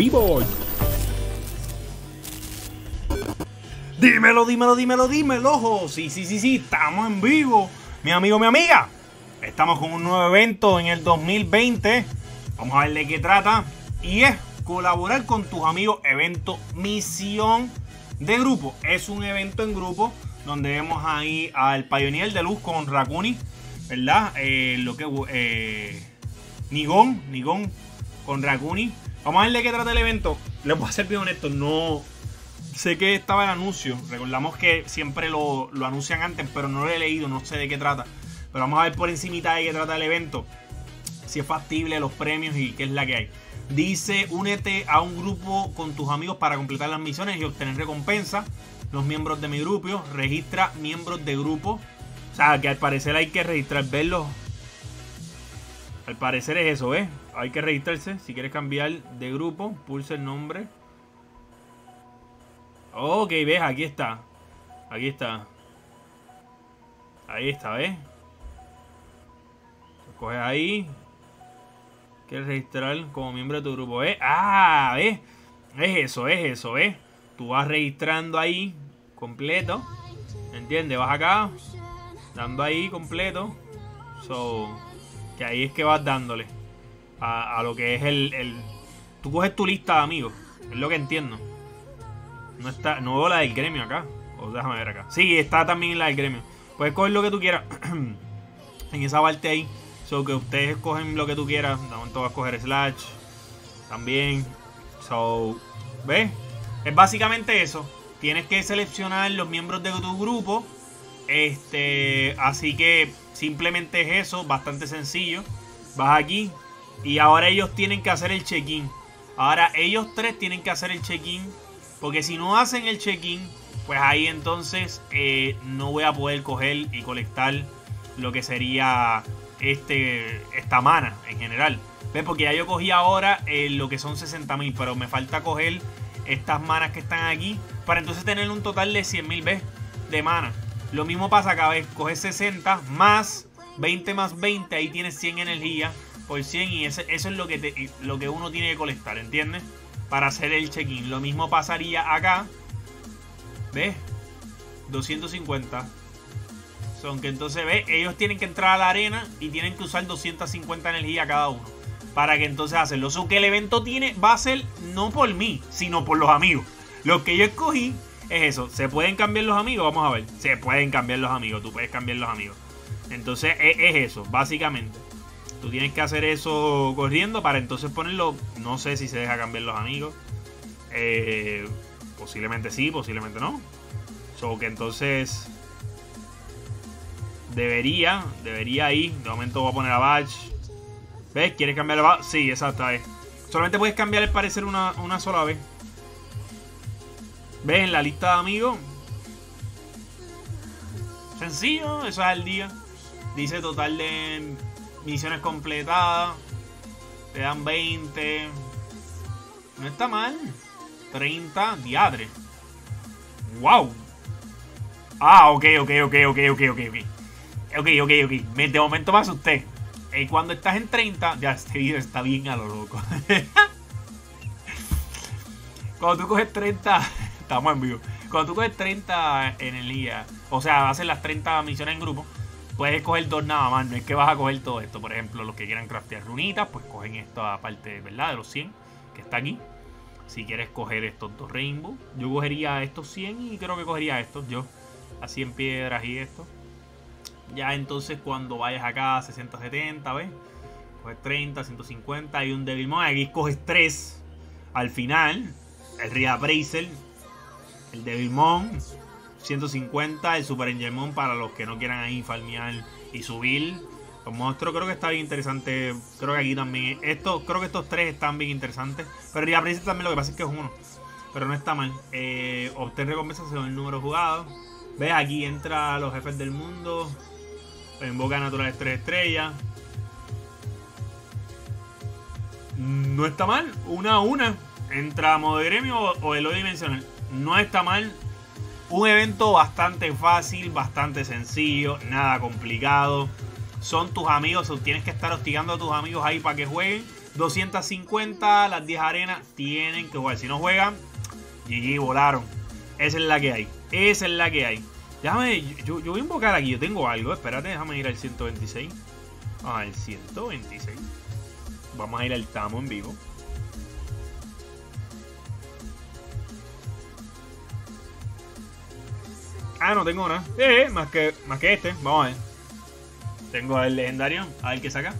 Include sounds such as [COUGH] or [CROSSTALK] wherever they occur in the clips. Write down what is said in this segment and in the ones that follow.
vivo. Dímelo, dímelo, dímelo, dímelo, ojo. Sí, sí, sí, sí, estamos en vivo. Mi amigo, mi amiga. Estamos con un nuevo evento en el 2020. Vamos a ver de qué trata. Y es colaborar con tus amigos. Evento Misión de Grupo. Es un evento en grupo donde vemos ahí al Pioneer de Luz con Rakuni. ¿Verdad? Eh, lo que. Eh, Nigón. Nigón con Rakuni. Vamos a ver de qué trata el evento. Les voy a ser bien honesto. No sé que estaba el anuncio. Recordamos que siempre lo, anuncian antes, pero no lo he leído, no sé de qué trata. Pero vamos a ver por encimita de qué trata el evento. Si es factible, los premios y qué es la que hay. Dice, únete a un grupo con tus amigos para completar las misiones y obtener recompensa. Los miembros de mi grupo. Registra miembros de grupo. O sea, que al parecer hay que registrar, verlos. Al parecer es eso, ¿eh? Hay que registrarse. Si quieres cambiar de grupo, pulsa el nombre. Ok, ves, aquí está. Aquí está. Ahí está, ¿ves? Coges ahí. Quieres registrar como miembro de tu grupo, ¿eh? Ah, ¿ves? Es eso, es eso, ¿ves? Tú vas registrando ahí completo. ¿Entiendes? Vas acá. Dando ahí completo. So, que ahí es que vas dándole. A, lo que es el, el... Tú coges tu lista de amigos. Es lo que entiendo. No está, no veo la del gremio acá. O déjame ver acá. Sí, está también la del gremio. Puedes coger lo que tú quieras. [CLEARS THROAT] en esa parte ahí. So que ustedes escogen lo que tú quieras. De momento vas a coger slash. También. So. ¿Ves? Es básicamente eso. Tienes que seleccionar los miembros de tu grupo. Este. Así que simplemente es eso. Bastante sencillo. Vas aquí. Y ahora ellos tienen que hacer el check-in. Ahora ellos tres tienen que hacer el check-in porque si no hacen el check-in, pues ahí entonces eh, no voy a poder coger y colectar lo que sería este, esta mana en general. ¿Ves? Porque ya yo cogí ahora eh, lo que son 60.000, pero me falta coger estas manas que están aquí para entonces tener un total de 100.000 veces de mana. Lo mismo pasa acá, ¿ves? Coges 60 más 20 más 20, ahí tienes 100 energía por 100 y eso es lo que, lo que uno tiene que colectar, ¿entiendes? para hacer el check-in. Lo mismo pasaría acá. ¿Ves? 250. Son que entonces, ¿ves? Ellos tienen que entrar a la arena y tienen que usar 250 energía cada uno. Para que entonces hacerlo. So que el evento tiene, va a ser no por mí, sino por los amigos. Lo que yo escogí es eso. ¿Se pueden cambiar los amigos? Vamos a ver. Se pueden cambiar los amigos. Tú puedes cambiar los amigos. Entonces es, es eso, básicamente. Tú tienes que hacer eso corriendo para entonces ponerlo. No sé si se deja cambiar los amigos. Eh, posiblemente sí, posiblemente no. So que entonces. Debería, debería ir. De momento voy a poner a Batch. ¿Ves? ¿Quieres cambiar a Batch? Sí, exacto. Solamente puedes cambiar el parecer una, una sola vez. ¿Ves? En la lista de amigos. Sencillo, eso es al día. Dice total de Misiones completadas. Te dan 20. No está mal. 30. Diadre. Wow. Ah, ok, ok, ok, ok, ok, ok, ok. Ok, ok, ok. De momento me asusté. Y cuando estás en 30, ya este video está bien a lo loco. [LAUGHS] cuando tú coges 30, [LAUGHS] estamos en vivo. Cuando tú coges 30 en el día, o sea, haces las 30 misiones en grupo, puedes coger dos nada más, no es que vas a coger todo esto. Por ejemplo, los que quieran craftear runitas, pues cogen esto aparte, ¿verdad? De los 100 que está aquí. Si quieres coger estos dos rainbow, yo cogería estos 100 y creo que cogería estos yo. Así en piedras y esto. Ya entonces cuando vayas acá a 60, 70, ¿ves? Coges 30, 150, hay un Devilmon. Aquí coges 3 al final. El Reappraisal, el Devilmon, 150 el Super Engelmon para los que no quieran ahí farmear y subir. Los monstruos creo que está bien interesante. Creo que aquí también. Esto, creo que estos tres están bien interesantes. Pero ya también lo que pasa es que es uno. Pero no está mal. Eh, obtener recompensas según el número jugado. Ves, aquí entra los jefes del mundo. Invoca naturales 3 estrellas. No está mal. Una a una. Entra modo de gremio o el dimensional. No está mal. Un evento bastante fácil, bastante sencillo, nada complicado. Son tus amigos, tienes que estar hostigando a tus amigos ahí para que jueguen. 250, las 10 arenas tienen que jugar. Si no juegan, GG, volaron. Esa es la que hay. Esa es la que hay. Déjame, yo, voy a invocar aquí. Yo tengo algo. Espérate, déjame ir al 126. Al 126. Vamos a ir al Tamo en vivo. Ah, no tengo nada. Eh, más que, más que este. Vamos a ver. Tengo el legendario. A ver qué saca.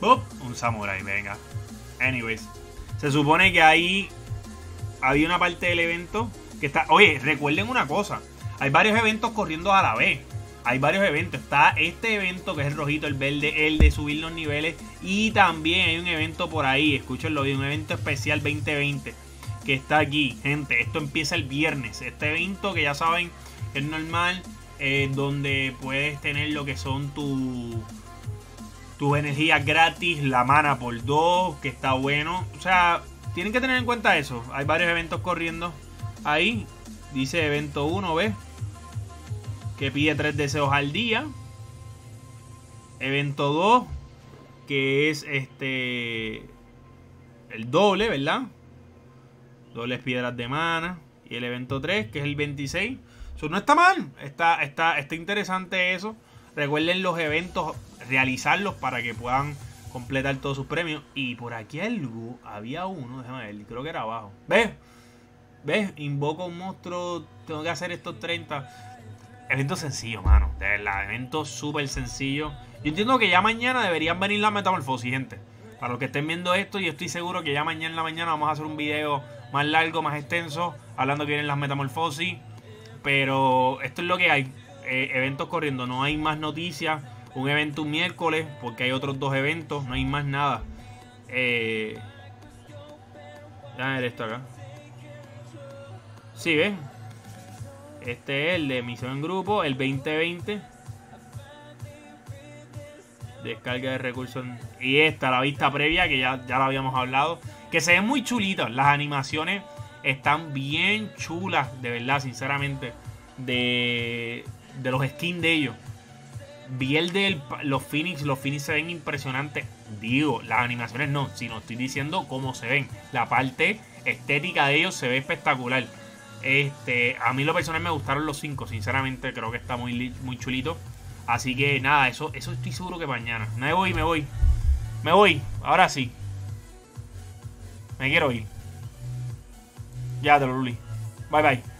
Un samurai, venga. Anyways. Se supone que ahí había una parte del evento que está... Oye, recuerden una cosa. Hay varios eventos corriendo a la vez. Hay varios eventos. Está este evento que es el rojito, el verde, el de subir los niveles. Y también hay un evento por ahí. Escúchenlo bien. Un evento especial 2020 que está aquí. Gente, esto empieza el viernes. Este evento que ya saben normal. Eh, donde puedes tener lo que son tus tu energías gratis, la mana por dos, que está bueno. O sea, tienen que tener en cuenta eso. Hay varios eventos corriendo ahí. Dice evento 1, ¿ves? Que pide tres deseos al día. Evento 2, que es este el doble, ¿verdad? Dobles piedras de mana. Y el evento 3, que es el 26. Eso no está mal. Está, está, está interesante eso. Recuerden los eventos, realizarlos para que puedan completar todos sus premios. Y por aquí algo, había uno, déjame ver, creo que era abajo. ¿Ves? ¿Ves? Invoco un monstruo, tengo que hacer estos 30. Evento sencillo, mano. De verdad, evento súper sencillo. Yo entiendo que ya mañana deberían venir las metamorfosis, gente. Para los que estén viendo esto, yo estoy seguro que ya mañana en la mañana vamos a hacer un video más largo, más extenso, hablando que vienen las metamorfosis. Pero esto es lo que hay. Eh, eventos corriendo, no hay más noticias. Un evento un miércoles, porque hay otros dos eventos, no hay más nada. Eh, déjame esto acá. Sí, ¿ves? Este es el de misión en grupo, el 2020. Descarga de recursos. Y esta, la vista previa, que ya, ya la habíamos hablado. Que se ven muy chulitas. Las animaciones están bien chulas, de verdad, sinceramente. De, de los skins de ellos. Vi el de los Phoenix, los Phoenix se ven impresionantes. Digo, las animaciones no, sino estoy diciendo cómo se ven. La parte estética de ellos se ve espectacular. Este, a mí lo personal me gustaron los 5, sinceramente creo que está muy, muy chulito. Así que nada, eso, eso estoy seguro que mañana. Me voy, me voy. Me voy, ahora sí. Me quiero ir. Ya te lo Luli. Bye bye.